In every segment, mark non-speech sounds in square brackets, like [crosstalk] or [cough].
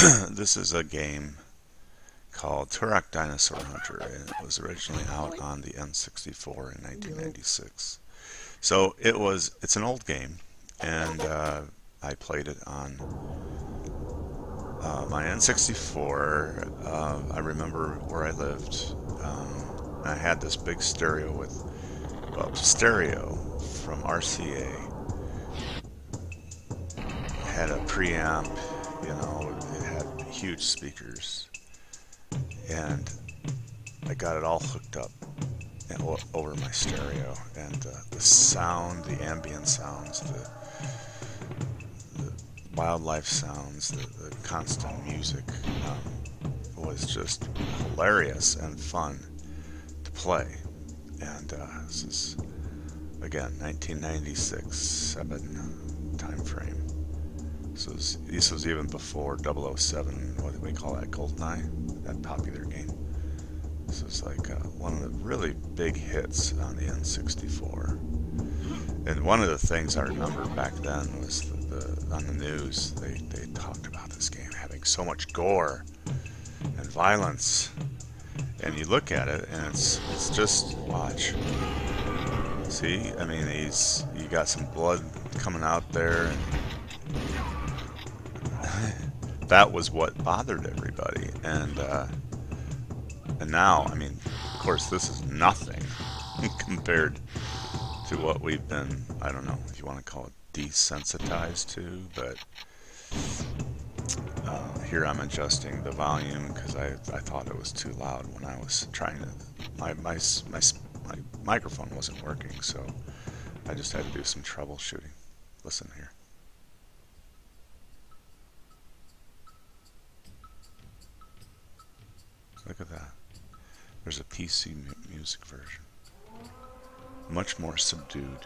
[clears throat] this is a game called Turok Dinosaur Hunter, it was originally out on the N64 in 1996. So it was, it's an old game, and uh, I played it on uh, my N64. Uh, I remember where I lived. Um, I had this big stereo with, well, stereo from RCA. had a preamp, you know, it huge speakers. And I got it all hooked up over my stereo. And uh, the sound, the ambient sounds, the, the wildlife sounds, the, the constant music um, was just hilarious and fun to play. And uh, this is again 1996 7 time frame this was this was even before 007 what do we call that goldeneye that popular game. This was like uh, one of the really big hits on the n64 and one of the things i remember back then was the, the, on the news they, they talked about this game having so much gore and violence. And you look at it and it's it's just watch. See, I mean, he's you got some blood coming out there, and that was what bothered everybody. And uh, and now, I mean, of course, this is nothing [laughs] compared to what we've been. I don't know if you want to call it desensitized to, but uh, here I'm adjusting the volume because I I thought it was too loud when I was trying to my my my my microphone wasn't working, so I just had to do some troubleshooting. Listen here. There's a PC music version. Much more subdued.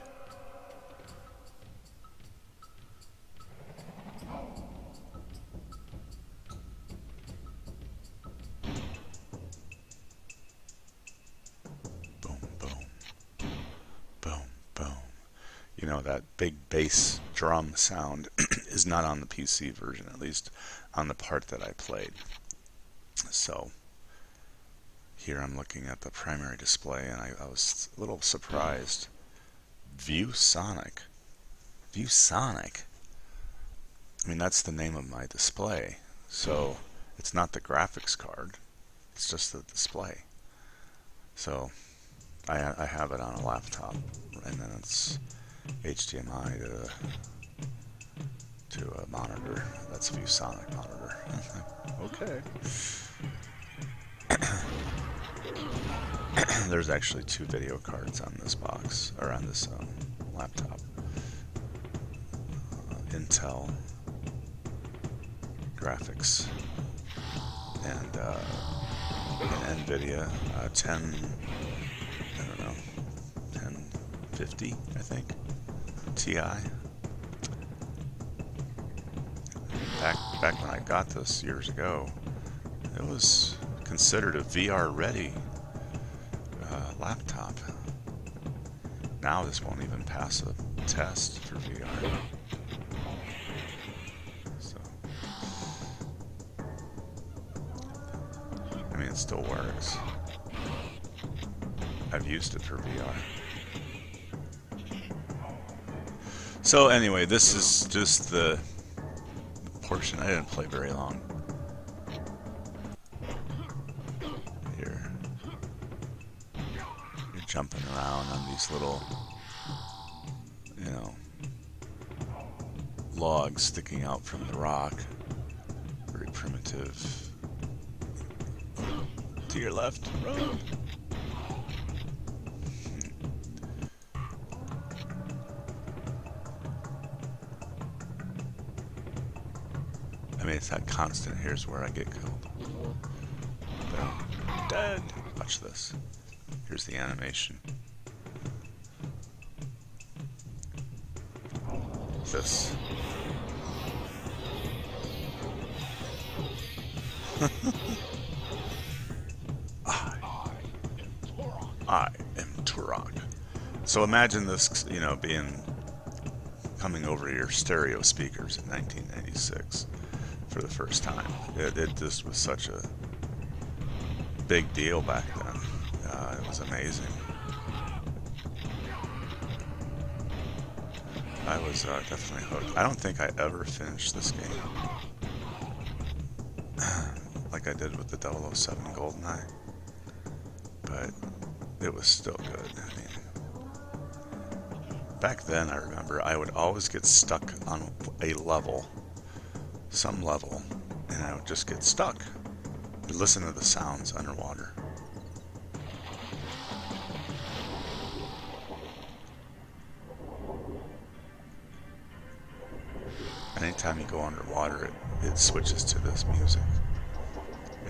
Boom, boom. Boom, boom. you know, that big bass drum sound [clears throat] is not on the PC version, at least on the part that I played. So here I'm looking at the primary display and I, I was a little surprised. ViewSonic. ViewSonic? I mean, that's the name of my display. So it's not the graphics card, it's just the display. So I, I have it on a laptop and then it's HDMI to to a monitor. That's ViewSonic monitor. [laughs] okay. [clears throat] [clears throat] There's actually two video cards on this box, or on this um, laptop. Uh, Intel graphics and, uh, and NVIDIA uh, 10, I don't know, 1050, I think. TI. Back back when I got this years ago, it was considered a VR ready laptop. Now this won't even pass a test for VR. So, I mean, it still works. I've used it for VR. So anyway, this is just the portion. I didn't play very long. Jumping around on these little, you know, logs sticking out from the rock. Very primitive. To your left! I mean, it's that constant. Here's where I get killed. Dead. Watch this. Here's the animation. This. [laughs] I, I am Turok. So imagine this, you know, being coming over your stereo speakers in 1996 for the first time. It, it just was such a big deal back then. Was amazing. I was uh, definitely hooked. I don't think I ever finished this game [clears throat] like I did with the 007 GoldenEye, but it was still good. I mean, back then I remember I would always get stuck on a level, some level, and I would just get stuck. Listen to the sounds underwater. Anytime you go underwater, it, it switches to this music.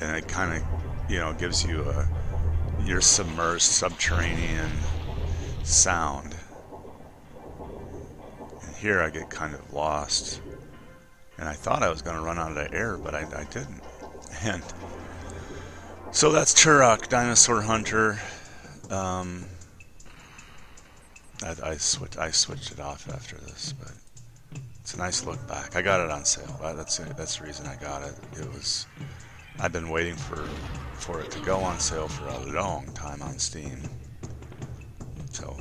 And it kind of, you know, gives you a, your submerged subterranean sound. And here I get kind of lost. And I thought I was going to run out of the air, but I, I didn't. And so that's Turok, Dinosaur Hunter. Um, I, I, switch, I switched it off after this, but it's a nice look back. I got it on sale. Uh, that's that's the reason I got it. It was I've been waiting for for it to go on sale for a long time on Steam. So